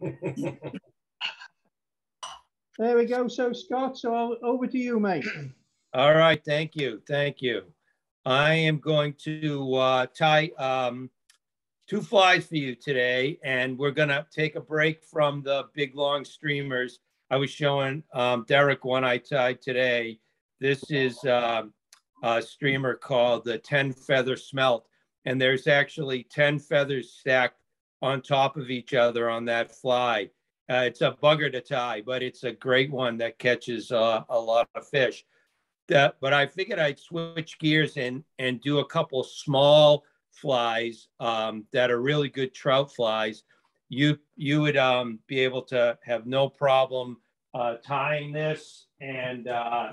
There we go. So Scott, so I'll- over to you, mate. All right, thank you, thank you. I am going to uh, tie um, two flies for you today, and we're gonna take a break from the big long streamers. I was showing um, Derek one I tied today. This is um, a streamer called the Ten Feather Smelt, and there's actually ten feathers stacked on top of each other on that fly. Uh, it's a bugger to tie, but it's a great one that catches uh, a lot of fish. That, but I figured I'd switch gears and and do a couple small flies um, that are really good trout flies. You you would um, be able to have no problem uh, tying this and uh,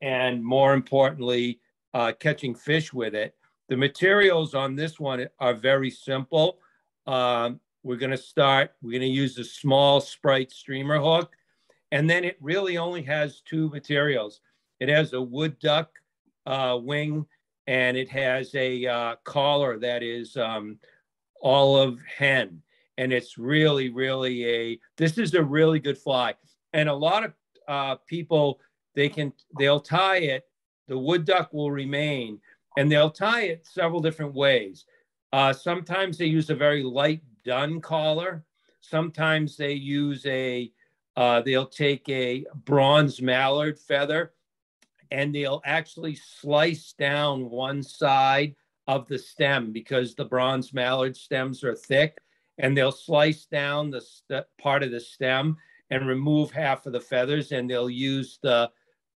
and more importantly uh, catching fish with it. The materials on this one are very simple. Um, we're going to start. We're going to use a small Sprite streamer hook, and then it really only has two materials. It has a wood duck uh, wing, and it has a uh, collar that is um, olive hen, and it's really, really a. This is a really good fly, and a lot of uh, people they can they'll tie it. The wood duck will remain, and they'll tie it several different ways. Uh, sometimes they use a very light dun collar. Sometimes they use a, uh, they'll take a bronze mallard feather and they'll actually slice down one side of the stem because the bronze mallard stems are thick and they'll slice down the st- part of the stem and remove half of the feathers and they'll use the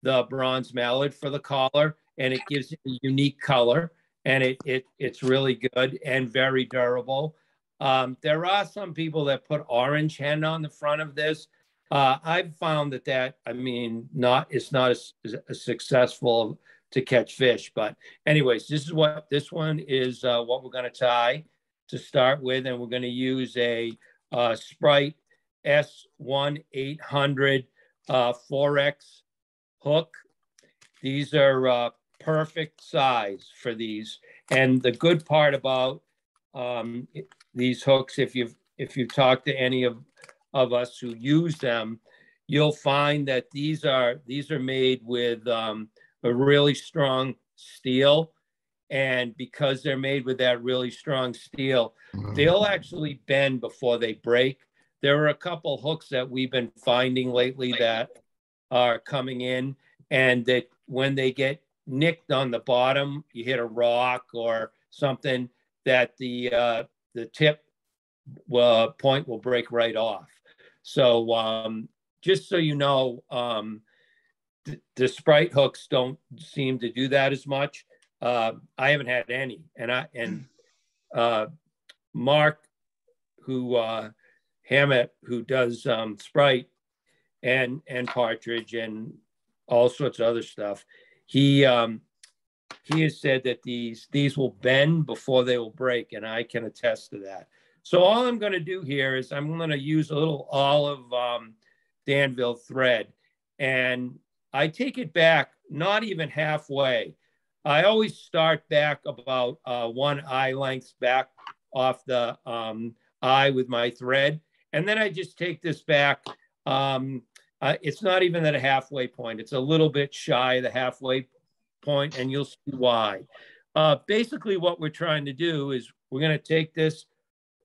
the bronze mallard for the collar and it gives it a unique color and it, it it's really good and very durable um, there are some people that put orange hen on the front of this. Uh, I've found that that I mean, not it's not as, as successful to catch fish. But anyways, this is what this one is. Uh, what we're going to tie to start with, and we're going to use a uh, Sprite S1 800 uh, 4X hook. These are uh, perfect size for these. And the good part about um, these hooks, if you've if you've talked to any of of us who use them, you'll find that these are these are made with um, a really strong steel, and because they're made with that really strong steel, they'll actually bend before they break. There are a couple hooks that we've been finding lately that are coming in, and that when they get nicked on the bottom, you hit a rock or something that the uh, the tip uh, point will break right off. So um, just so you know, um, the, the Sprite hooks don't seem to do that as much. Uh, I haven't had any, and I and uh, Mark, who uh, Hammett, who does um, Sprite and and Partridge and all sorts of other stuff, he um, he has said that these these will bend before they will break, and I can attest to that. So all I'm going to do here is I'm going to use a little olive um, Danville thread, and I take it back not even halfway. I always start back about uh, one eye length back off the um, eye with my thread, and then I just take this back. Um, uh, it's not even at a halfway point. It's a little bit shy of the halfway point, and you'll see why. Uh, basically, what we're trying to do is we're going to take this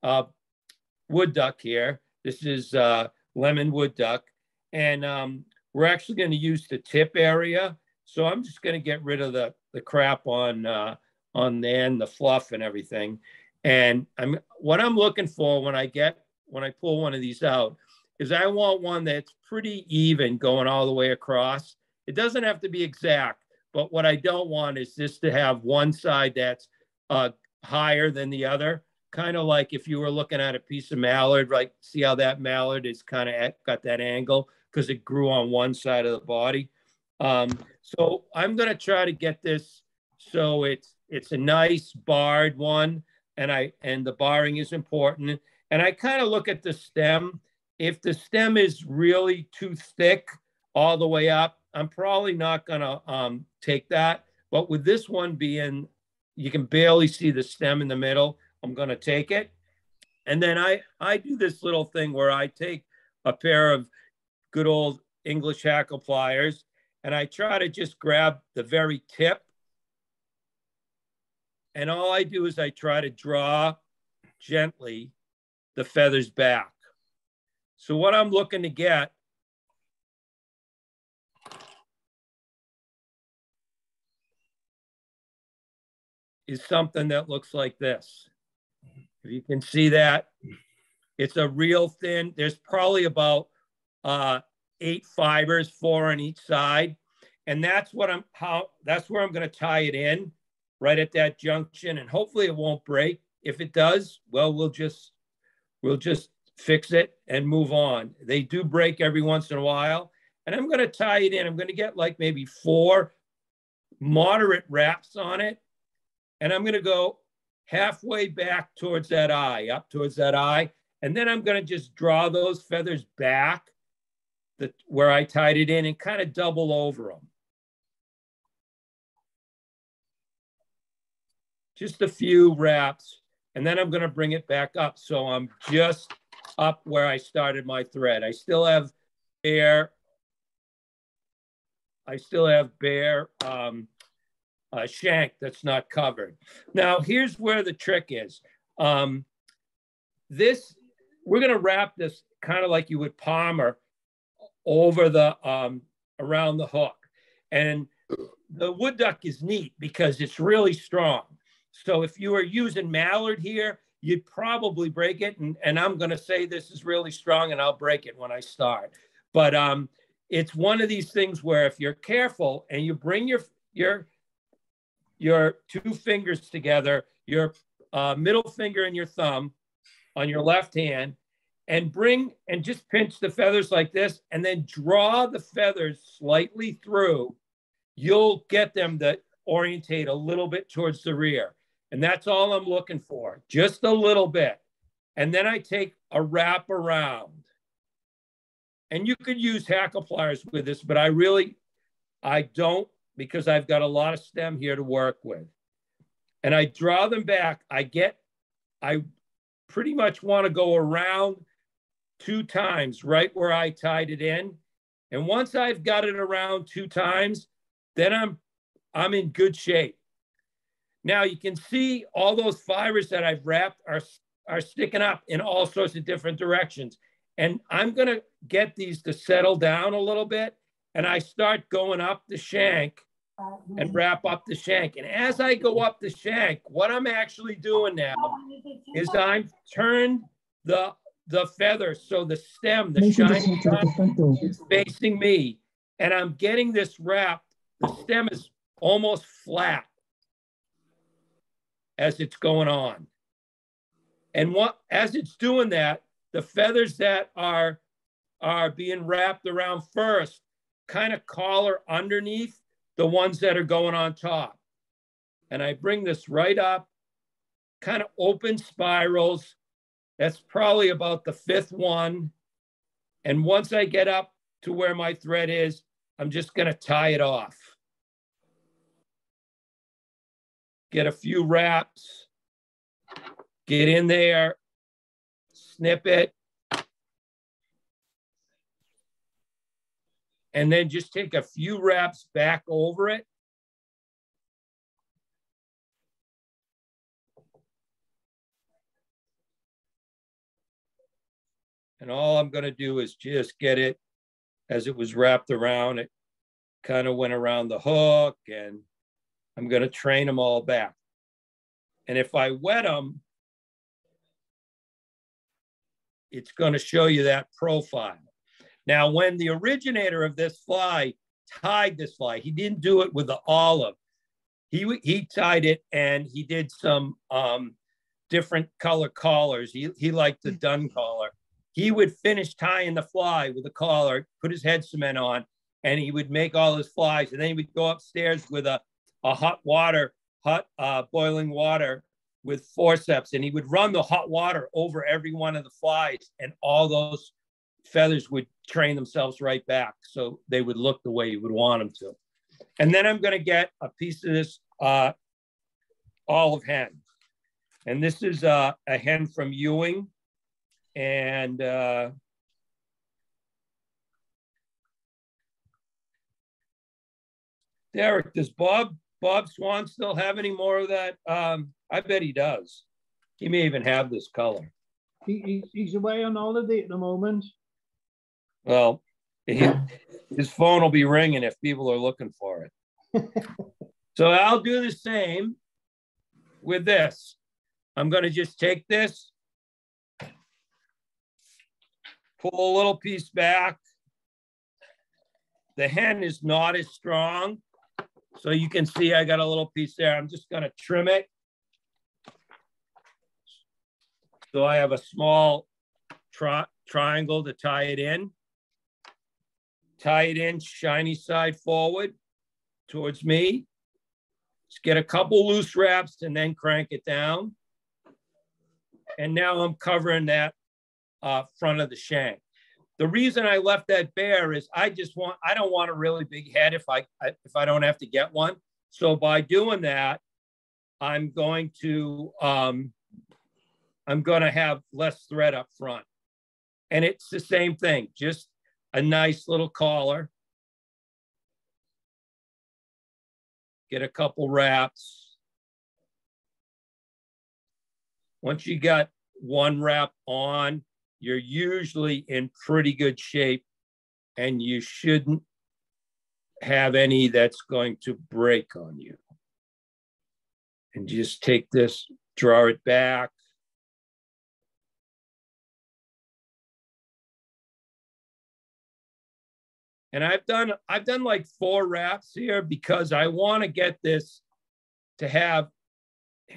uh, wood duck here. This is uh, lemon wood duck, and um, we're actually going to use the tip area. So I'm just going to get rid of the the crap on uh, on the end, the fluff and everything. And I'm what I'm looking for when I get when I pull one of these out is I want one that's pretty even going all the way across. It doesn't have to be exact, but what I don't want is just to have one side that's uh, higher than the other. Kind of like if you were looking at a piece of mallard, right? See how that mallard is kind of got that angle because it grew on one side of the body. Um, so I'm going to try to get this so it's it's a nice barred one, and I and the barring is important. And I kind of look at the stem. If the stem is really too thick all the way up, I'm probably not going to um, take that. But with this one being, you can barely see the stem in the middle, I'm going to take it. And then I, I do this little thing where I take a pair of good old English hackle pliers and I try to just grab the very tip. And all I do is I try to draw gently the feathers back. So what I'm looking to get is something that looks like this. If you can see that, it's a real thin, there's probably about uh, eight fibers, four on each side. And that's what I'm, how, that's where I'm gonna tie it in, right at that junction. And hopefully it won't break. If it does, well, we'll just, we'll just fix it and move on. They do break every once in a while. And I'm gonna tie it in. I'm gonna get like maybe four moderate wraps on it and I'm going to go halfway back towards that eye, up towards that eye. And then I'm going to just draw those feathers back the, where I tied it in and kind of double over them. Just a few wraps. And then I'm going to bring it back up. So I'm just up where I started my thread. I still have bare, I still have bare um, uh, shank that's not covered. Now, here's where the trick is. Um, this, we're going to wrap this kind of like you would palmer over the, um, around the hook. And the wood duck is neat because it's really strong. So if you are using mallard here, you'd probably break it. And, and I'm going to say this is really strong and I'll break it when I start. But um, it's one of these things where if you're careful and you bring your, your your two fingers together, your uh, middle finger and your thumb on your left hand, and bring and just pinch the feathers like this, and then draw the feathers slightly through. You'll get them to orientate a little bit towards the rear. And that's all I'm looking for, just a little bit. And then I take a wrap around. And you could use hackle pliers with this, but I really, I don't because I've got a lot of stem here to work with. And I draw them back. I get, I pretty much want to go around two times right where I tied it in. And once I've got it around two times, then I'm I'm in good shape. Now you can see all those fibers that I've wrapped are, are sticking up in all sorts of different directions. And I'm gonna get these to settle down a little bit. And I start going up the shank and wrap up the shank. And as I go up the shank, what I'm actually doing now is I'm turned the the feather so the stem, the shiny is facing me, and I'm getting this wrap. The stem is almost flat as it's going on. And what as it's doing that, the feathers that are are being wrapped around first kind of collar underneath the ones that are going on top. And I bring this right up, kind of open spirals. That's probably about the fifth one. And once I get up to where my thread is, I'm just gonna tie it off. Get a few wraps, get in there, snip it, and then just take a few wraps back over it. And all I'm going to do is just get it as it was wrapped around. It kind of went around the hook and I'm going to train them all back. And if I wet them, it's going to show you that profile. Now, when the originator of this fly tied this fly, he didn't do it with the olive. He, he tied it and he did some um, different color collars. He, he liked the dun collar. He would finish tying the fly with a collar, put his head cement on, and he would make all his flies. And then he would go upstairs with a, a hot water, hot uh, boiling water with forceps, and he would run the hot water over every one of the flies, and all those feathers would train themselves right back so they would look the way you would want them to. And then I'm going to get a piece of this uh, olive hen. And this is uh, a hen from Ewing. And uh, Derek, does Bob Bob Swan still have any more of that? Um, I bet he does. He may even have this color. He, he's, away on holiday at the moment. Well, he, his phone will be ringing if people are looking for it. so I'll do the same with this. I'm going to just take this, pull a little piece back. The hen is not as strong. So you can see I got a little piece there. I'm just going to trim it. So I have a small tri triangle to tie it in. Tie it in shiny side forward towards me. Just get a couple loose wraps and then crank it down. And now I'm covering that uh, front of the shank. The reason I left that bare is I just want, I don't want a really big head if I, if I don't have to get one. So by doing that, I'm going to, um, I'm going to have less thread up front. And it's the same thing, just a nice little collar. Get a couple wraps. Once you got one wrap on, you're usually in pretty good shape and you shouldn't have any that's going to break on you. And just take this, draw it back, And I've done I've done like four wraps here because I want to get this to have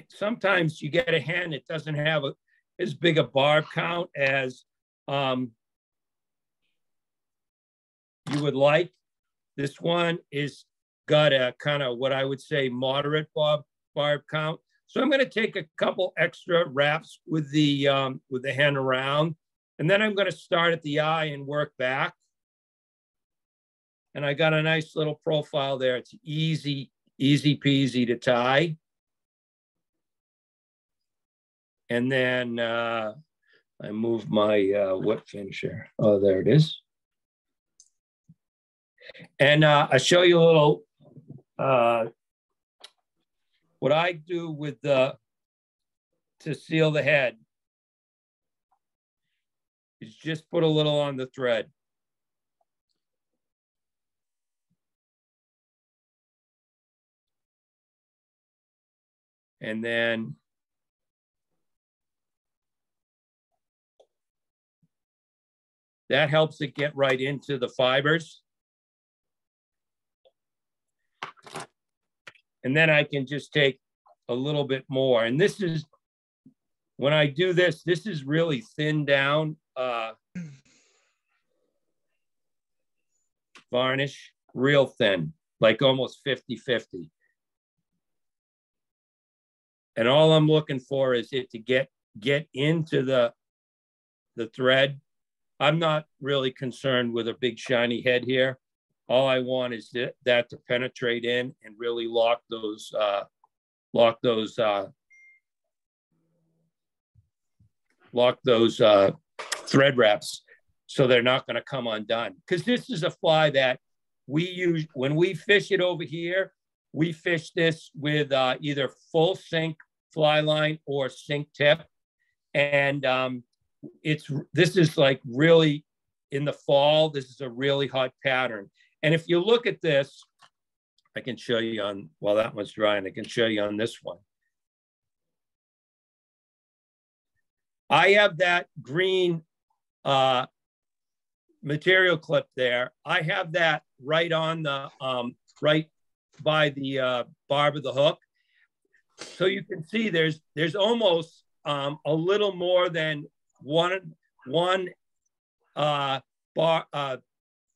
sometimes you get a hand that doesn't have a, as big a barb count as um, you would like. This one is got a kind of what I would say moderate barb, barb count. So I'm going to take a couple extra wraps with the um, with the hen around, and then I'm going to start at the eye and work back. And I got a nice little profile there. It's easy, easy peasy to tie. And then uh, I move my uh, whip finisher. Oh, there it is. And uh, I'll show you a little, uh, what I do with the, to seal the head is just put a little on the thread. And then that helps it get right into the fibers. And then I can just take a little bit more. And this is, when I do this, this is really thin down uh, varnish, real thin, like almost 50-50. And all I'm looking for is it to get get into the the thread. I'm not really concerned with a big shiny head here. All I want is that, that to penetrate in and really lock those uh, lock those uh, lock those uh, thread wraps so they're not going to come undone. Because this is a fly that we use when we fish it over here. We fish this with uh, either full sink fly line or sink tip. And um, it's this is like really in the fall, this is a really hot pattern. And if you look at this, I can show you on, while that one's drying, I can show you on this one. I have that green uh, material clip there. I have that right on the, um, right by the uh, barb of the hook. So you can see there's there's almost um, a little more than one one uh, bar uh,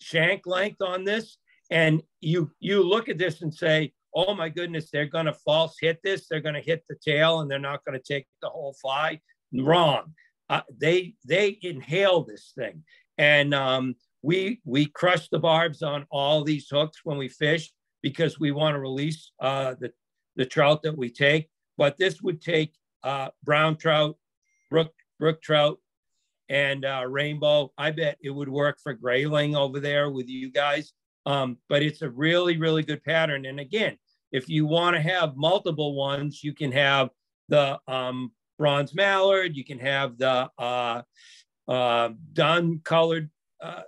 shank length on this, and you you look at this and say, oh my goodness, they're going to false hit this. They're going to hit the tail, and they're not going to take the whole fly. Wrong. Uh, they they inhale this thing, and um, we we crush the barbs on all these hooks when we fish because we want to release uh, the the trout that we take, but this would take uh, brown trout, brook, brook trout, and uh, rainbow. I bet it would work for grayling over there with you guys. Um, but it's a really, really good pattern. And again, if you want to have multiple ones, you can have the um, bronze mallard, you can have the uh, uh, dun colored uh,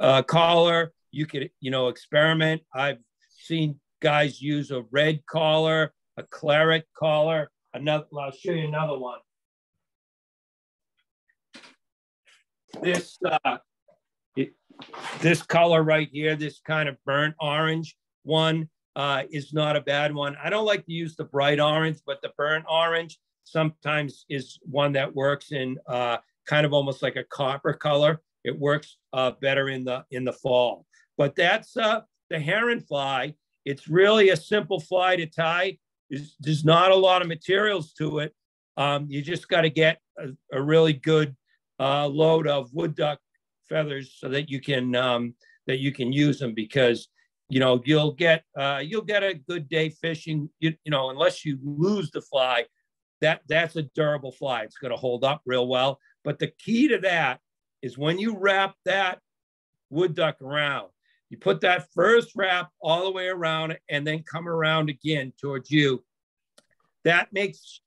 uh, collar. You could, you know, experiment. I've seen guys use a red collar, a claret collar. Another, I'll show you another one. This uh, it, this color right here, this kind of burnt orange one uh, is not a bad one. I don't like to use the bright orange, but the burnt orange sometimes is one that works in uh, kind of almost like a copper color. It works uh, better in the in the fall. But that's uh, the heron fly. It's really a simple fly to tie. There's, there's not a lot of materials to it. Um, you just got to get a, a, really good uh, load of wood duck feathers so that you can um, that you can use them because you know you'll get uh, you'll get a good day fishing. You, you know unless you lose the fly, that that's a durable fly. It's going to hold up real well. But the key to that is when you wrap that wood duck around, you put that first wrap all the way around and then come around again towards you. That makes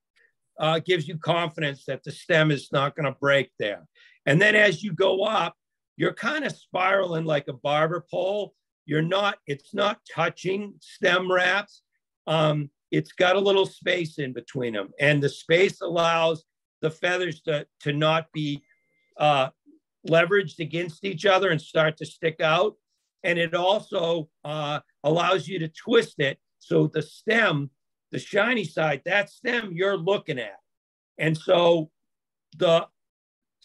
uh, gives you confidence that the stem is not going to break there. And then as you go up, you're kind of spiraling like a barber pole. You're not, it's not touching stem wraps. Um, it's got a little space in between them. And the space allows the feathers to, to not be uh, leveraged against each other and start to stick out. And it also uh, allows you to twist it so the stem, the shiny side, that stem you're looking at. And so the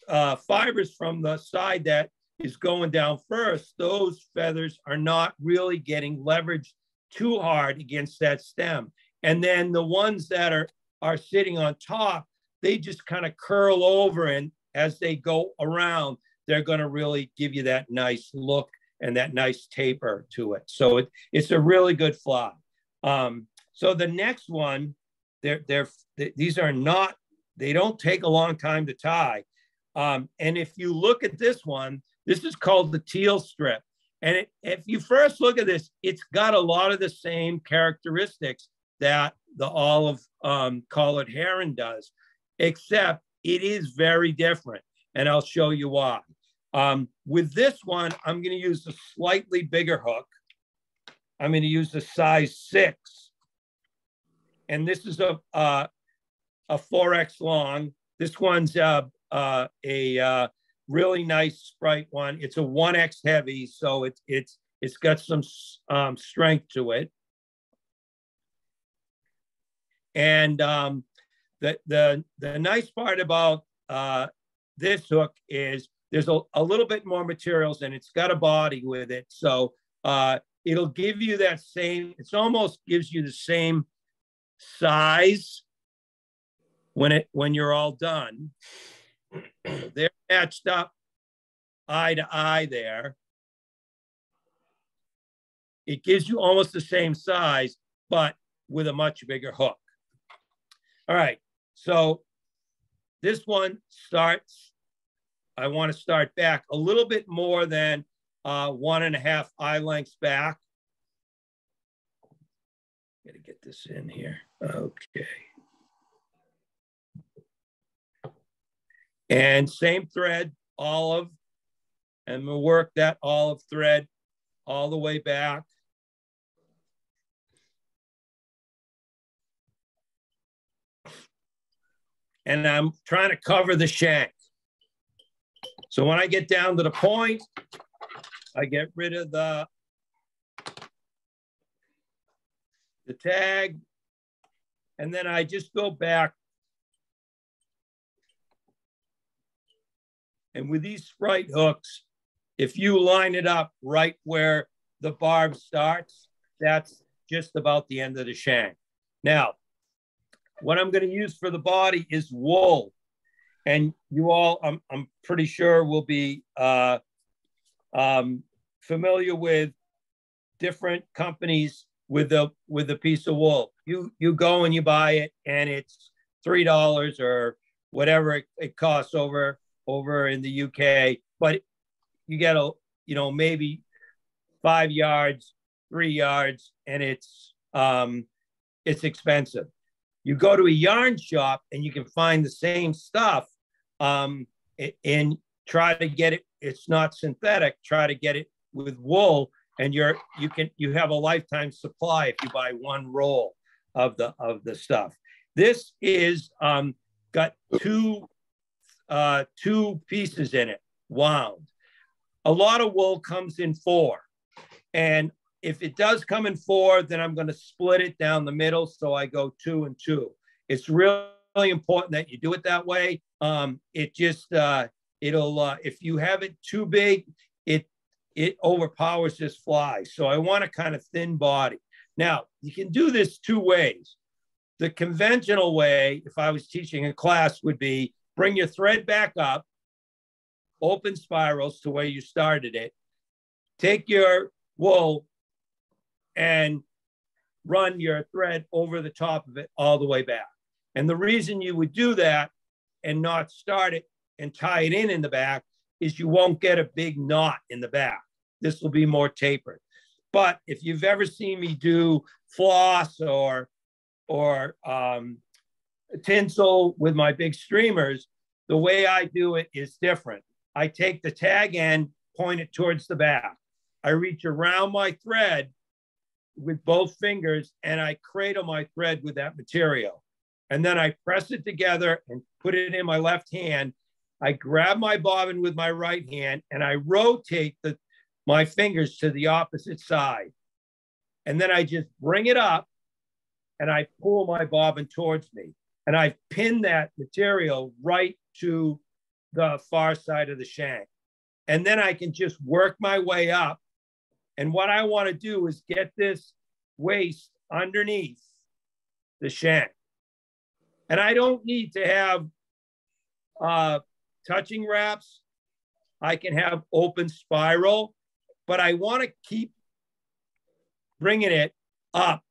uh, fibers from the side that is going down first, those feathers are not really getting leveraged too hard against that stem. And then the ones that are, are sitting on top, they just kind of curl over and as they go around, they're going to really give you that nice look and that nice taper to it. So it, it's a really good fly. Um, so the next one, they're, they're, these are not, they don't take a long time to tie. Um, and if you look at this one, this is called the teal strip. And it, if you first look at this, it's got a lot of the same characteristics that the olive um, collared heron does, except it is very different. And I'll show you why. Um, with this one, I'm going to use a slightly bigger hook. I'm going to use the size six. And this is a, uh, a 4X long. This one's uh, uh, a really nice Sprite one. It's a 1X heavy, so it's, it's, it's got some um, strength to it. And um, the, the, the nice part about uh, this hook is there's a, a little bit more materials and it's got a body with it. So uh, it'll give you that same, it's almost gives you the same size when it when you're all done. They're matched up eye to eye there. It gives you almost the same size, but with a much bigger hook. All right, so this one starts, I want to start back a little bit more than uh, one and a half eye lengths back. Gotta get this in here. Okay. And same thread, olive, and we'll work that olive thread all the way back. and I'm trying to cover the shank. So when I get down to the point, I get rid of the, the tag, and then I just go back. And with these Sprite hooks, if you line it up right where the barb starts, that's just about the end of the shank. Now, what I'm going to use for the body is wool. And you all, I'm, I'm pretty sure, will be uh, um, familiar with different companies with the with a piece of wool. You you go and you buy it, and it's three dollars or whatever it, it, costs over over in the UK, but you get a, you know, maybe five yards, three yards, and it's um, it's expensive. You go to a yarn shop and you can find the same stuff um, and try to get it. It's not synthetic. Try to get it with wool, and you're you can you have a lifetime supply if you buy one roll of the of the stuff. This is um, got two uh, two pieces in it, wound. A lot of wool comes in four, and if it does come in four, then I'm going to split it down the middle. So I go two and two. It's really important that you do it that way. Um, it just uh, it'll uh, if you have it too big, it overpowers this fly. So I want a kind of thin body. Now you can do this two ways. The conventional way, if I was teaching a class, would be bring your thread back up, open spirals to where you started it, take your wool and run your thread over the top of it all the way back. And the reason you would do that and not start it and tie it in in the back is you won't get a big knot in the back. This will be more tapered. But if you've ever seen me do floss or or um, tinsel with my big streamers, the way I do it is different. I take the tag end, point it towards the back. I reach around my thread with both fingers and I cradle my thread with that material. And then I press it together and put it in my left hand. I grab my bobbin with my right hand and I rotate the, my fingers to the opposite side. And then I just bring it up and I pull my bobbin towards me. And I pin that material right to the far side of the shank. And then I can just work my way up and what I want to do is get this waist underneath the shank. And I don't need to have uh, touching wraps. I can have open spiral, but I want to keep bringing it up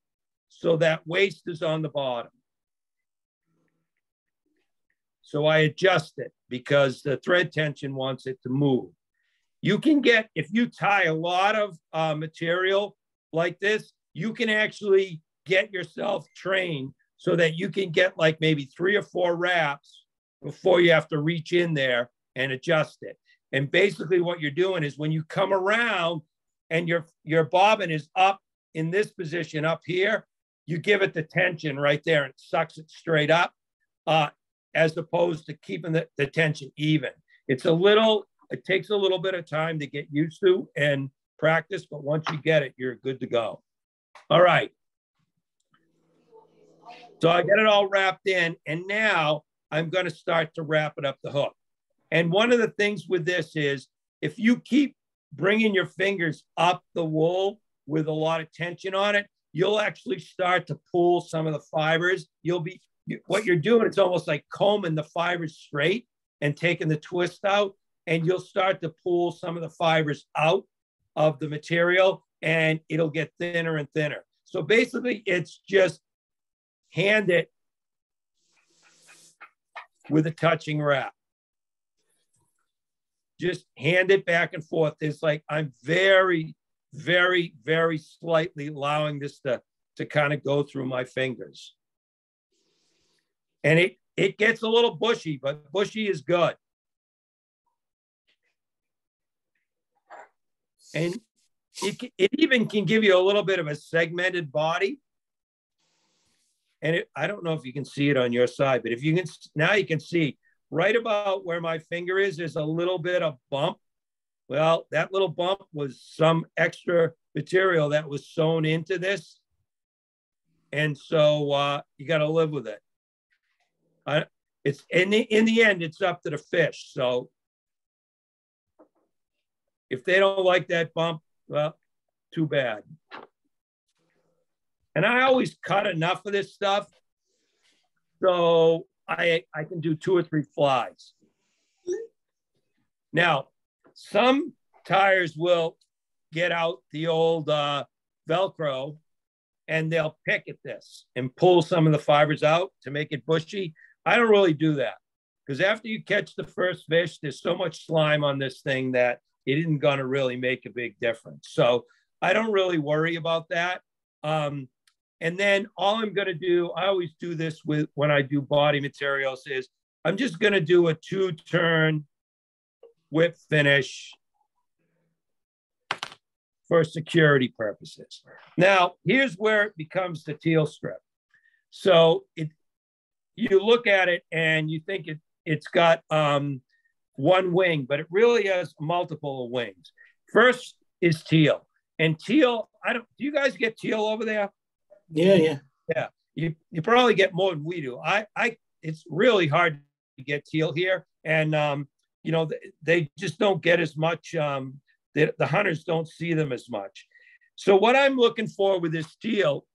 so that waist is on the bottom. So I adjust it because the thread tension wants it to move. You can get, if you tie a lot of uh, material like this, you can actually get yourself trained so that you can get like maybe three or four wraps before you have to reach in there and adjust it. And basically what you're doing is when you come around and your your bobbin is up in this position up here, you give it the tension right there and sucks it straight up, uh, as opposed to keeping the, the tension even. It's a little it takes a little bit of time to get used to and practice, but once you get it, you're good to go. All right. So I get it all wrapped in, and now I'm going to start to wrap it up the hook. And one of the things with this is if you keep bringing your fingers up the wool with a lot of tension on it, you'll actually start to pull some of the fibers. You'll be, what you're doing, it's almost like combing the fibers straight and taking the twist out and you'll start to pull some of the fibers out of the material and it'll get thinner and thinner. So basically it's just hand it with a touching wrap. Just hand it back and forth. It's like I'm very, very, very slightly allowing this to, to kind of go through my fingers. And it, it gets a little bushy, but bushy is good. and it, it even can give you a little bit of a segmented body. And it, I don't know if you can see it on your side, but if you can, now you can see right about where my finger is, there's a little bit of bump. Well, that little bump was some extra material that was sewn into this. And so uh, you got to live with it. I, it's in the, in the end, it's up to the fish. So if they don't like that bump, well, too bad. And I always cut enough of this stuff so I, I can do two or three flies. Now, some tyers will get out the old uh, Velcro and they'll pick at this and pull some of the fibers out to make it bushy. I don't really do that. because after you catch the first fish, there's so much slime on this thing that it isn't going to really make a big difference. So I don't really worry about that. Um, and then all I'm going to do, I always do this with when I do body materials, is I'm just going to do a two turn whip finish for security purposes. Now, here's where it becomes the teal strip. So it, you look at it and you think it, it's got um, one wing, but it really has multiple wings. First is teal. And teal, I don't, do you guys get teal over there? Yeah, yeah. Yeah. You, you probably get more than we do. I, I, it's really hard to get teal here. And, um, you know, they, they just don't get as much, um, the, the hunters don't see them as much. So what I'm looking for with this teal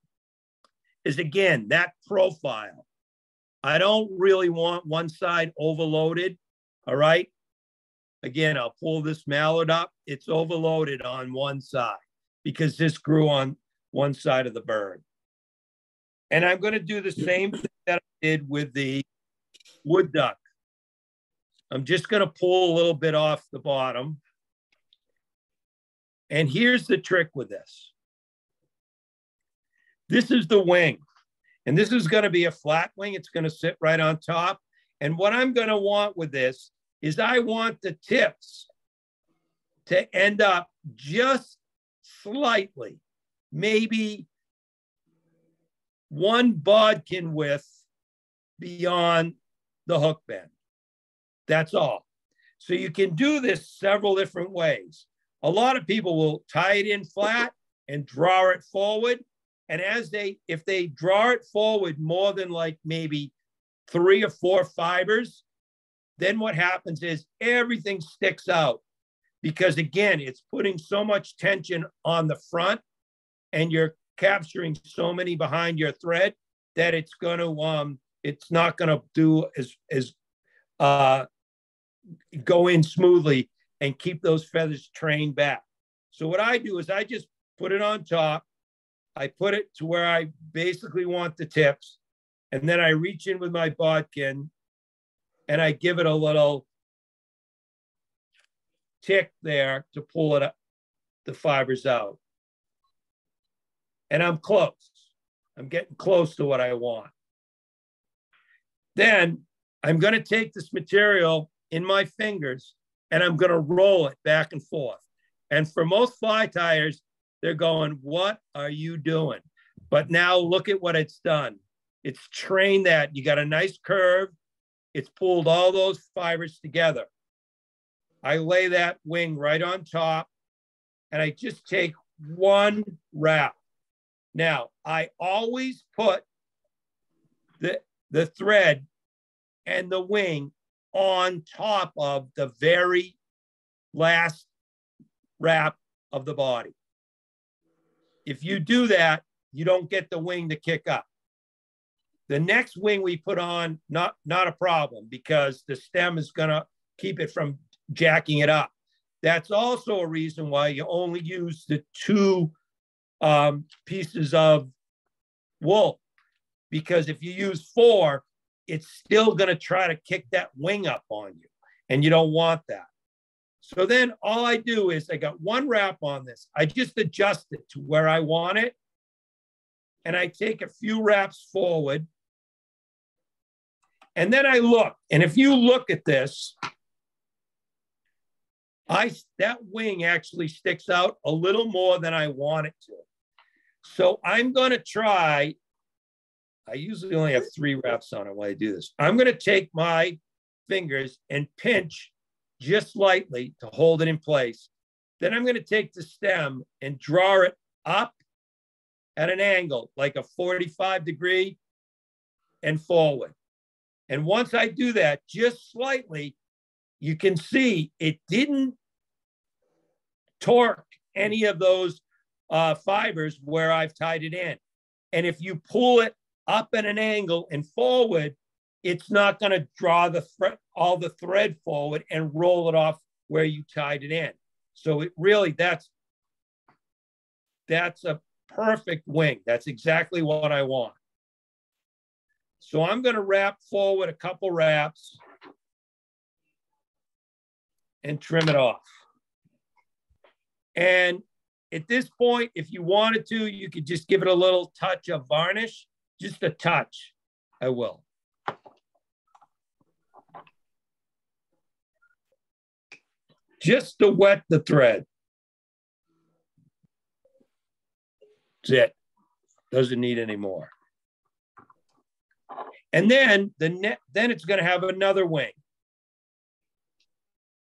is again, that profile. I don't really want one side overloaded. All right. Again, I'll pull this mallard up. It's overloaded on one side because this grew on one side of the bird. And I'm going to do the same thing that I did with the wood duck. I'm just going to pull a little bit off the bottom. And here's the trick with this. This is the wing. And this is going to be a flat wing. It's going to sit right on top. And what I'm going to want with this is I want the tips to end up just slightly, maybe one bodkin width beyond the hook bend. That's all. So you can do this several different ways. A lot of people will tie it in flat and draw it forward. And as they, if they draw it forward more than like maybe three or four fibers, then what happens is everything sticks out because again, it's putting so much tension on the front and you're capturing so many behind your thread that it's going to um it's not going to do as as uh go in smoothly and keep those feathers trained back. So what I do is I just put it on top. I put it to where I basically want the tips. And then I reach in with my bodkin and I give it a little tick there to pull it up, the fibers out and I'm close. I'm getting close to what I want. Then I'm going to take this material in my fingers and I'm going to roll it back and forth. And for most fly tyers, they're going, What are you doing? But now look at what it's done. It's trained that. You got a nice curve. It's pulled all those fibers together. I lay that wing right on top and I just take one wrap now, I always put the, the thread and the wing on top of the very last wrap of the body. If you do that, you don't get the wing to kick up. The next wing we put on, not, not a problem because the stem is gonna keep it from jacking it up. That's also a reason why you only use the two um, pieces of wool because if you use four, it's still going to try to kick that wing up on you, and you don't want that. So then all I do is I got one wrap on this. I just adjust it to where I want it, and I take a few wraps forward, and then I look. And if you look at this, I that wing actually sticks out a little more than I want it to. So I'm going to try. I usually only have three wraps on it while I do this. I'm going to take my fingers and pinch just lightly to hold it in place. Then I'm going to take the stem and draw it up at an angle, like a 45 degree and forward. And once I do that just slightly, you can see it didn't torque any of those uh, fibers where I've tied it in. And if you pull it up at an angle and forward, it's not going to draw the thread, all the thread forward and roll it off where you tied it in. So it really that's that's a perfect wing. That's exactly what I want. So I'm going to wrap forward a couple wraps and trim it off. And at this point, if you wanted to, you could just give it a little touch of varnish, just a touch. I will. Just to wet the thread. That's it. Doesn't need any more. And then the net, then it's going to have another wing.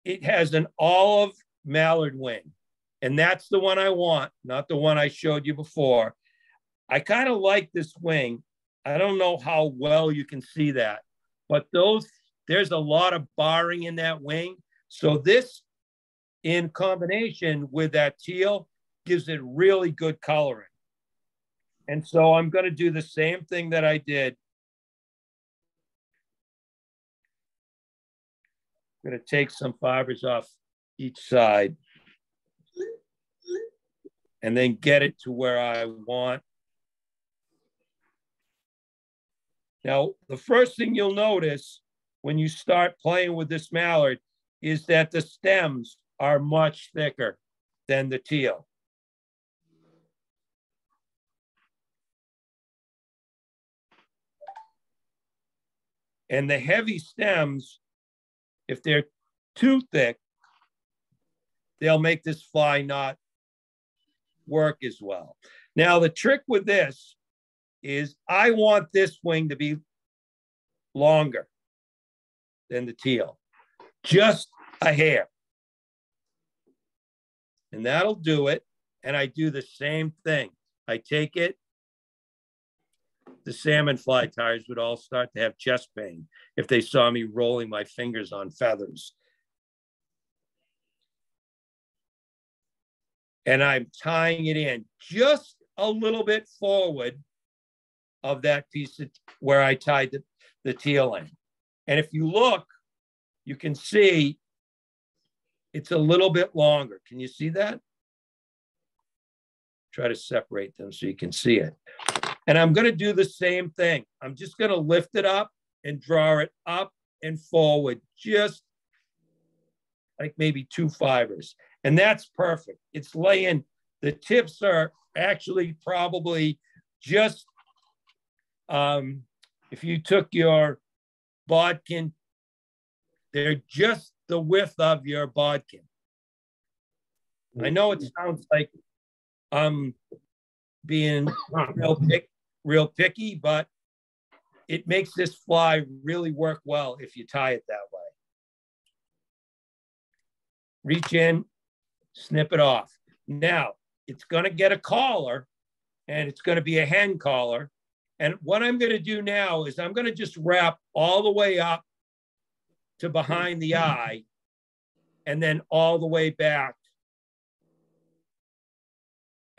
It has an olive mallard wing. And that's the one I want, not the one I showed you before. I kind of like this wing. I don't know how well you can see that, but those there's a lot of barring in that wing. So this in combination with that teal gives it really good coloring. And so I'm going to do the same thing that I did. I'm going to take some fibers off each side and then get it to where I want. Now, the first thing you'll notice when you start playing with this mallard is that the stems are much thicker than the teal. And the heavy stems, if they're too thick, they'll make this fly not work as well. Now, the trick with this is I want this wing to be longer than the teal, just a hair. And that'll do it. And I do the same thing. I take it. The salmon fly tyers would all start to have chest pain if they saw me rolling my fingers on feathers. And I'm tying it in just a little bit forward of that piece of, where I tied the, the teal in. And if you look, you can see it's a little bit longer. Can you see that? Try to separate them so you can see it. And I'm going to do the same thing. I'm just going to lift it up and draw it up and forward, just like maybe two fibers. And that's perfect. It's laying, the tips are actually probably just, um, if you took your bodkin, they're just the width of your bodkin. I know it sounds like I'm being real, pick, real picky, but it makes this fly really work well if you tie it that way. Reach in, snip it off. Now it's going to get a collar and it's going to be a hen collar. And what I'm going to do now is I'm going to just wrap all the way up to behind the eye and then all the way back.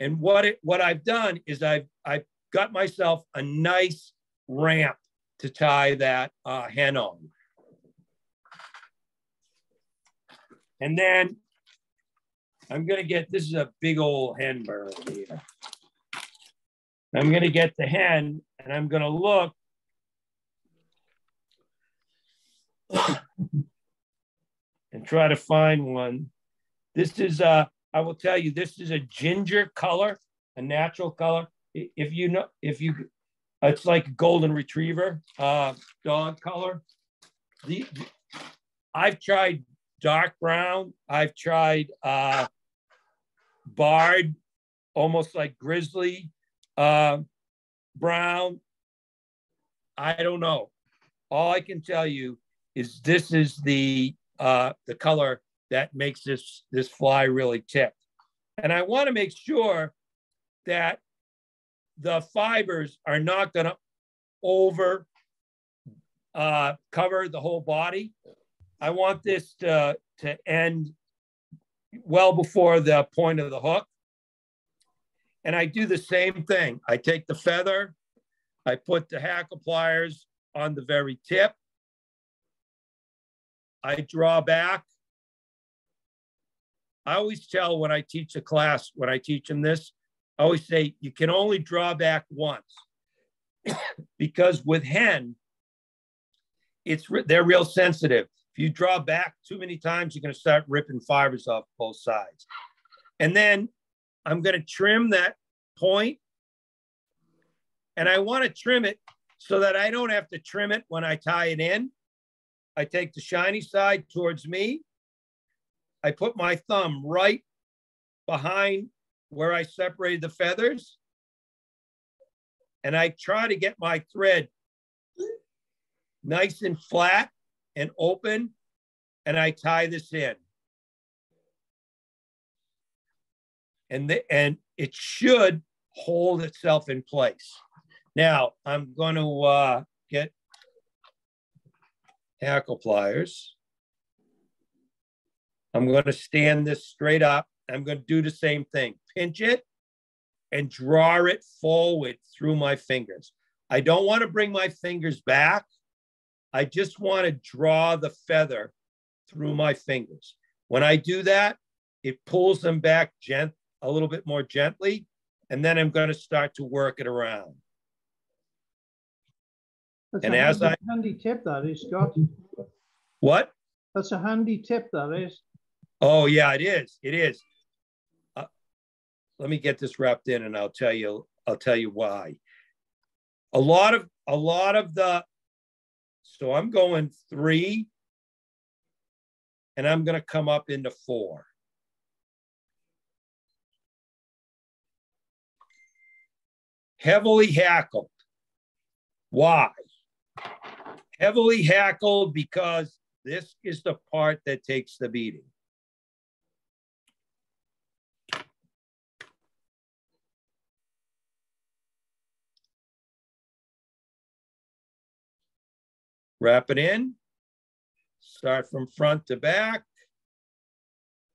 And what it what I've done is I've I've got myself a nice ramp to tie that uh, hen on. And then I'm gonna get, this is a big old hen burrow here. I'm gonna get the hen and I'm gonna look. and try to find one. This is, uh, I will tell you, this is a ginger color, a natural color. If you know, if you, it's like golden retriever uh, dog color. The, I've tried dark brown. I've tried uh, barred, almost like grizzly, uh, brown. I don't know. All I can tell you is this is the uh, the color that makes this this fly really tick. And I want to make sure that the fibers are not going to over uh, cover the whole body. I want this to, to end well before the point of the hook. And I do the same thing. I take the feather, I put the hackle pliers on the very tip. I draw back. I always tell when I teach a class, when I teach them this, I always say you can only draw back once because with hen, it's they're real sensitive. If you draw back too many times, you're going to start ripping fibers off both sides. And then I'm going to trim that point, and I want to trim it so that I don't have to trim it when I tie it in. I take the shiny side towards me. I put my thumb right behind where I separated the feathers. And I try to get my thread nice and flat and open. And I tie this in. And, the, and it should hold itself in place. Now I'm going to uh, get hackle pliers. I'm going to stand this straight up. I'm going to do the same thing. Pinch it and draw it forward through my fingers. I don't want to bring my fingers back. I just want to draw the feather through my fingers. When I do that, it pulls them back gent a little bit more gently, and then I'm going to start to work it around. That's And a as handy, handy tip that is, Scott. What? That's a handy tip that is. Oh yeah, it is. It is. Uh, let me get this wrapped in, and I'll tell you. I'll tell you why. A lot of a lot of the. So I'm going three, and I'm going to come up into four. Heavily hackled. Why? Heavily hackled because this is the part that takes the beating. Wrap it in, start from front to back.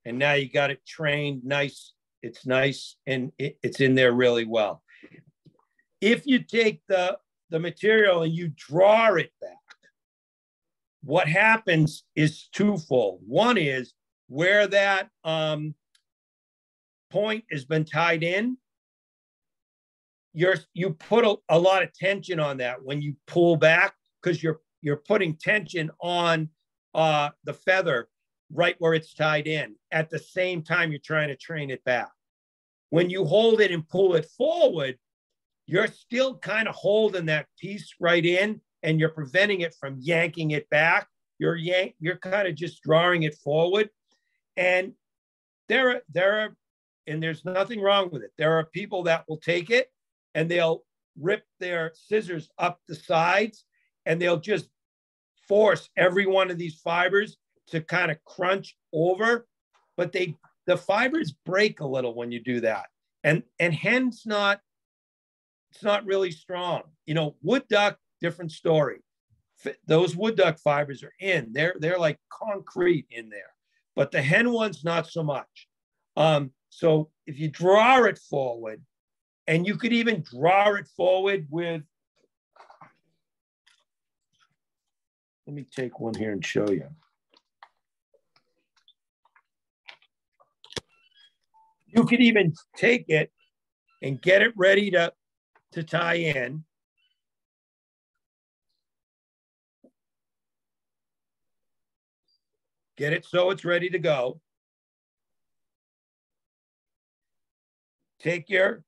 And now you got it trained nice. It's nice and it, it's in there really well. If you take the, the material and you draw it back, what happens is twofold. One is where that um, point has been tied in, you're you put a, a lot of tension on that when you pull back because you're you're putting tension on uh, the feather right where it's tied in. At the same time, you're trying to train it back. When you hold it and pull it forward, you're still kind of holding that piece right in and you're preventing it from yanking it back. You're yank, you're kind of just drawing it forward. And there are, there are, and there's nothing wrong with it. There are people that will take it and they'll rip their scissors up the sides and they'll just force every one of these fibers to kind of crunch over, but they the fibers break a little when you do that. And and hen's not it's not really strong. You know, wood duck, different story. F- Those wood duck fibers are in. They're they're like concrete in there. But the hen ones not so much. Um, so if you draw it forward, and you could even draw it forward with Let me take one here and show you. You could even take it and get it ready to, to tie in. Get it so it's ready to go. Take your,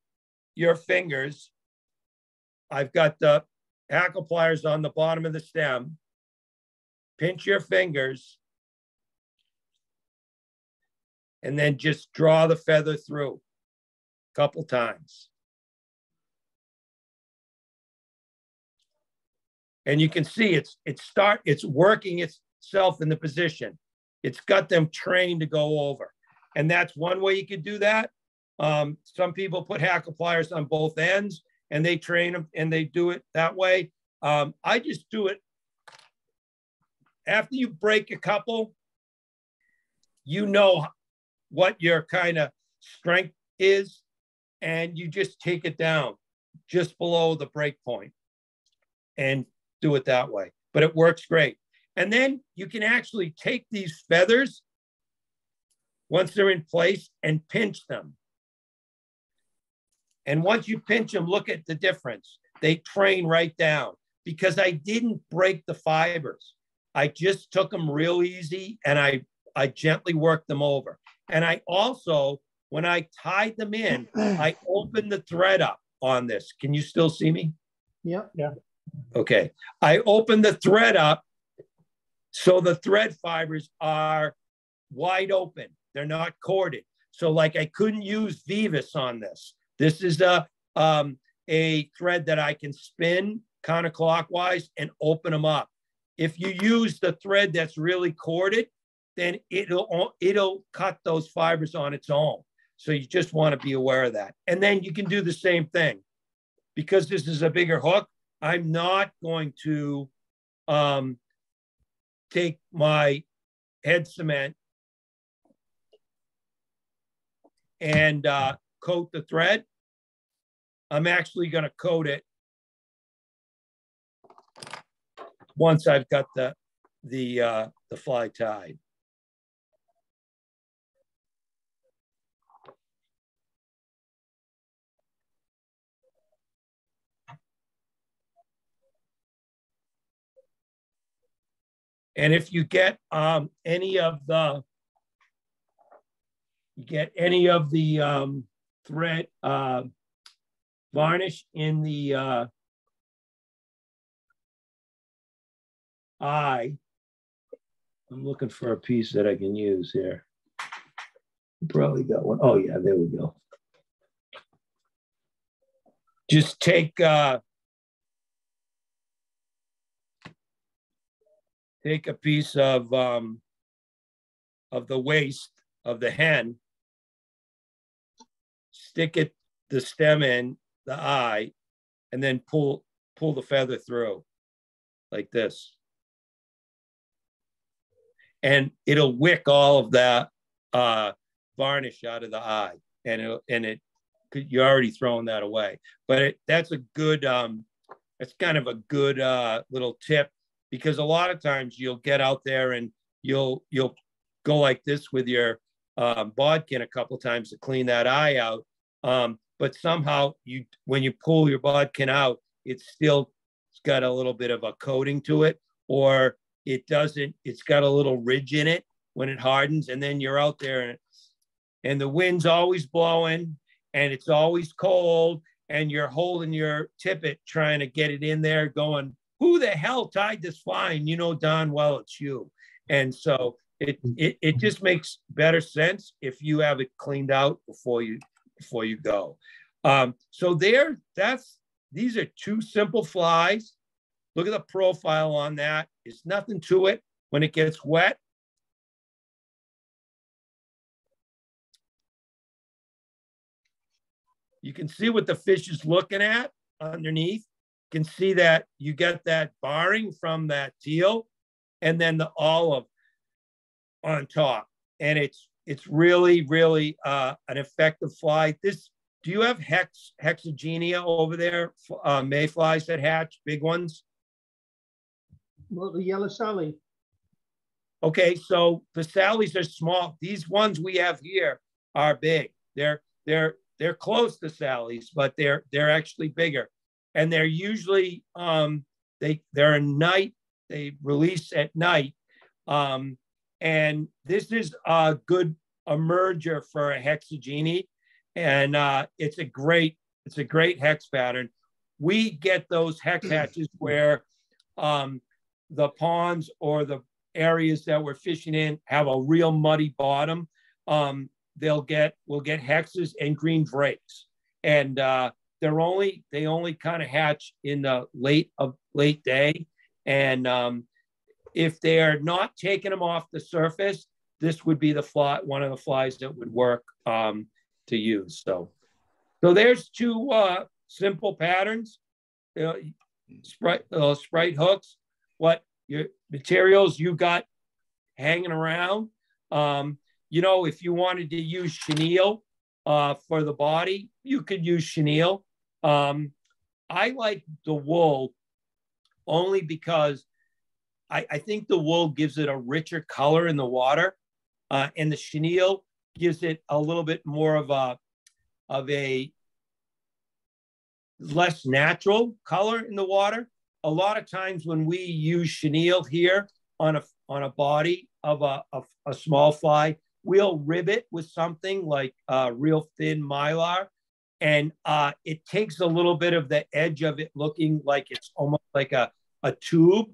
your fingers. I've got the hackle pliers on the bottom of the stem pinch your fingers, and then just draw the feather through a couple times. And you can see it's it's start it's working itself in the position. It's got them trained to go over. And that's one way you could do that. Um, some people put hackle pliers on both ends and they train them and they do it that way. Um, I just do it after you break a couple, you know what your kind of strength is, and you just take it down just below the break point and do it that way. But it works great. And then you can actually take these feathers once they're in place and pinch them. And once you pinch them, look at the difference. They train right down because I didn't break the fibers. I just took them real easy and I, I gently worked them over. And I also, when I tied them in, I opened the thread up on this. Can you still see me? Yeah. Yeah. Okay. I opened the thread up so the thread fibers are wide open. They're not corded. So like I couldn't use Veevus on this. This is a um, a thread that I can spin counterclockwise and open them up. If you use the thread that's really corded, then it'll it'll cut those fibers on its own. So you just want to be aware of that. And then you can do the same thing. Because this is a bigger hook, I'm not going to um, take my head cement and uh, coat the thread. I'm actually going to coat it once I've got the the uh, the fly tied. And if you get um, any of the, you get any of the um, thread uh, varnish in the uh, eye, I'm looking for a piece that I can use here. Probably got one. Oh yeah, there we go. Just take uh, take a piece of um, of the waist of the hen, stick it the stem in the eye, and then pull pull the feather through like this. And it'll wick all of that uh, varnish out of the eye, and it and it you're already throwing that away. But it, that's a good um, that's kind of a good uh, little tip because a lot of times you'll get out there and you'll you'll go like this with your um, bodkin a couple times to clean that eye out. Um, but somehow you when you pull your bodkin out, it's still it's got a little bit of a coating to it, or it doesn't. It's got a little ridge in it when it hardens, and then you're out there and and the wind's always blowing and it's always cold and you're holding your tippet trying to get it in there going who the hell tied this fine? You know Don, well it's you. And so it, it it just makes better sense if you have it cleaned out before you before you go. Um, so there, that's these are two simple flies. Look at the profile on that. It's nothing to it. When it gets wet, you can see what the fish is looking at underneath You can see that you get that barring from that teal and then the olive on top. And it's it's really, really uh, an effective fly. This do you have hex hexagenia over there? Uh, mayflies that hatch, big ones. Well, the yellow Sally. Okay, so the Sallies are small. These ones we have here are big. They're they're they're close to Sallies, but they're they're actually bigger and they're usually um, they they're a night they release at night um, and this is a good emerger for a hexagenia and uh, it's a great it's a great hex pattern we get those hex hatches where um, the ponds or the areas that we're fishing in have a real muddy bottom um, they'll get we'll get hexes and green drakes and uh, they're only they only kind of hatch in the late of late day, and um, if they are not taking them off the surface, this would be the fly one of the flies that would work um, to use. So, so there's two uh, simple patterns, uh, sprite uh, sprite hooks. What your materials you got hanging around? Um, you know, if you wanted to use chenille uh, for the body, you could use chenille. Um, I like the wool only because I, I, think the wool gives it a richer color in the water, uh, and the chenille gives it a little bit more of a of a less natural color in the water. A lot of times when we use chenille here, on a on a body of a, a, a small fly, we'll rib it with something like uh, real thin mylar, and uh, it takes a little bit of the edge of it looking like it's almost like a, a tube.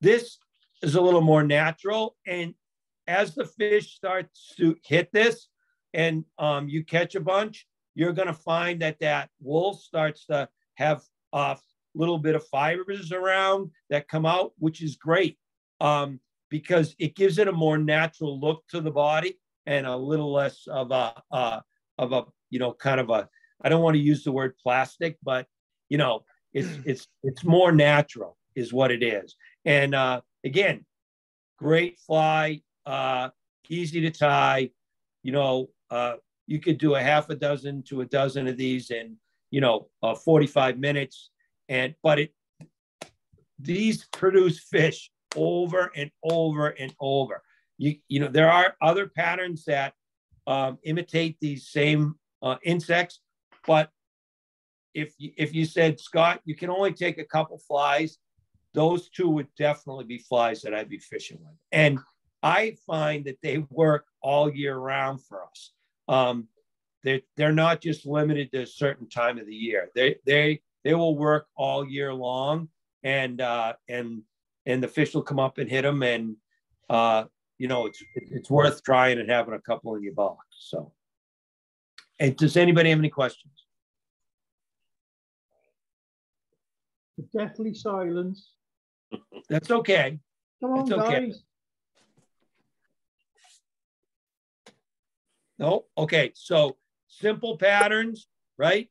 This is a little more natural, and as the fish starts to hit this, and um, you catch a bunch, you're going to find that that wool starts to have a little bit of fibers around that come out, which is great um, because it gives it a more natural look to the body and a little less of a uh, of a you know kind of a I don't want to use the word plastic, but you know it's it's it's more natural is what it is. And uh, again, great fly, uh, easy to tie. You know, uh, you could do a half a dozen to a dozen of these in you know uh, 45 minutes, and but it these produce fish over and over and over. You, you know, there are other patterns that um, imitate these same uh, insects, but if you, if you said Scott, you can only take a couple flies, those two would definitely be flies that I'd be fishing with, and I find that they work all year round for us. Um, they're, they're not just limited to a certain time of the year. They they they will work all year long, and uh, and and the fish will come up and hit them, and uh, you know it's it's worth trying and having a couple in your box. So, and does anybody have any questions? The deathly silence. That's okay. Come on, okay. guys. No, okay. So simple patterns, right?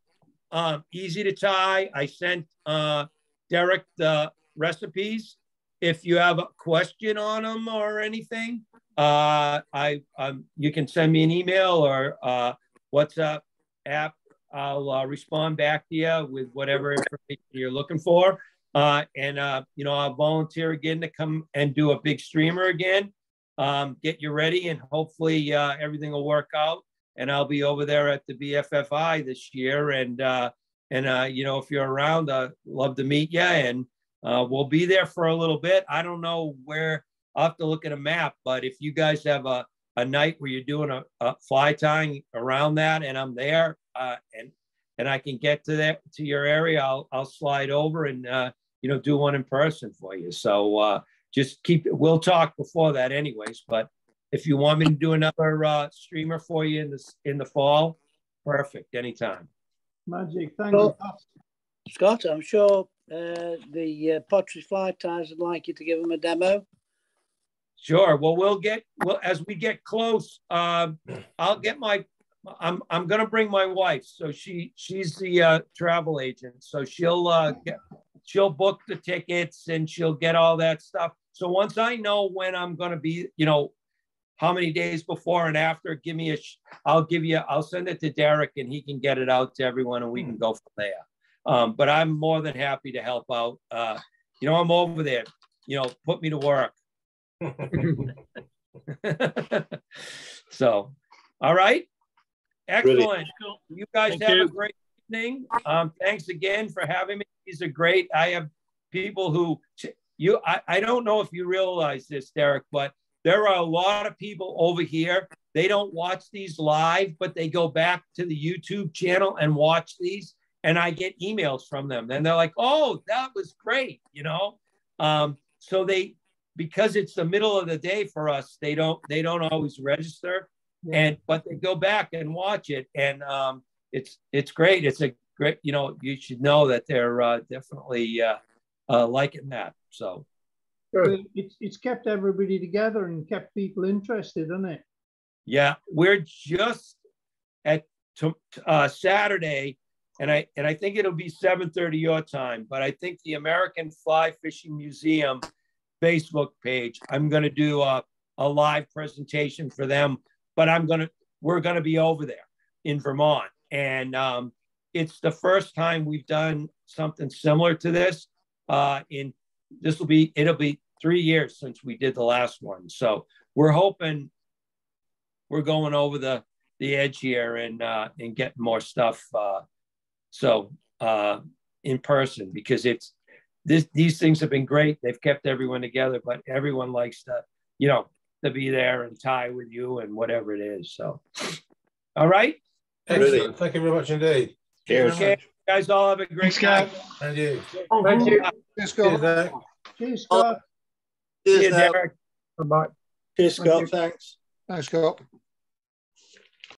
Um, easy to tie. I sent uh, Derek the recipes. If you have a question on them or anything, uh, I um, you can send me an email or uh, WhatsApp app. I'll uh, respond back to you with whatever information you're looking for. Uh, and uh, you know, I'll volunteer again to come and do a big streamer again. Um, get you ready, and hopefully uh, everything will work out. And I'll be over there at the BFFI this year, and uh, and uh, you know, if you're around, uh, love to meet you. And uh, we'll be there for a little bit. I don't know where. I'll have to look at a map, but if you guys have a, a night where you're doing a, a fly tying around that, and I'm there, uh, and and I can get to that to your area, I'll I'll slide over and uh, you know do one in person for you. So uh, just keep. We'll talk before that, anyways. But if you want me to do another uh, streamer for you in this in the fall, perfect, anytime. Magic. Thank you. Scott, I'm sure uh, the uh, pottery fly ties would like you to give them a demo. Sure. Well, we'll get well as we get close. Um, I'll get my. I'm I'm gonna bring my wife. So she she's the uh, travel agent. So she'll uh, get she'll book the tickets and she'll get all that stuff. So once I know when I'm gonna be, you know, how many days before and after, give me a. sh- I'll give you. I'll send it to Derek and he can get it out to everyone and we can go from there. Um, but I'm more than happy to help out. Uh, you know, I'm over there. You know, put me to work. so, all right. Excellent. You guys Thank have you. a great evening. Um, thanks again for having me. These are great. I have people who you I, I don't know if you realize this, Derek, but there are a lot of people over here. They don't watch these live, but they go back to the YouTube channel and watch these. And I get emails from them. And they're like, oh, that was great, you know? Um, so they because it's the middle of the day for us, they don't they don't always register and but they go back and watch it and um it's it's great it's a great you know you should know that they're uh, definitely uh, uh liking that so It's, it's kept everybody together and kept people interested, isn't it? yeah we're just at t- uh saturday and i and i think it'll be 7 30 your time but i think the american fly fishing museum facebook page i'm going to do a, a live presentation for them but i'm going to we're going to be over there in vermont and um, it's the first time we've done something similar to this uh, in this will be it'll be three years since we did the last one so we're hoping we're going over the the edge here and uh, and getting more stuff uh, so uh, in person because it's this, these things have been great. They've kept everyone together, but everyone likes to, you know, to be there and tie with you and whatever it is. So, all right. Excellent. Thank you very much indeed. Cheers. Okay, guys, all have a great Thanks, night. Scott. And you. Thank you. Cheers, Cheers, Scott. Zach. Cheers, Scott. See you, Cheers. Derek. Bye-bye. Cheers, Scott. you. Thanks. Thanks, Scott.